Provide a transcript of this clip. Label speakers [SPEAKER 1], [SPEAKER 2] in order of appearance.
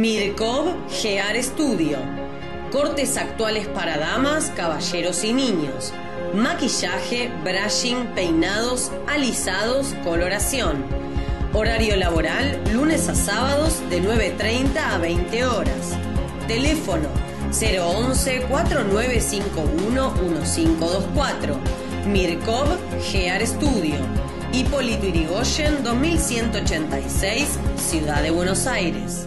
[SPEAKER 1] Mirkov Gear Studio. Cortes actuales para damas, caballeros y niños. Maquillaje, brushing, peinados, alisados, coloración. Horario laboral, lunes a sábados de 9.30 a 20 horas. Teléfono 011-4951-1524. Mirkov Gear Studio. Hipólito Irigoyen 2186, Ciudad de Buenos Aires.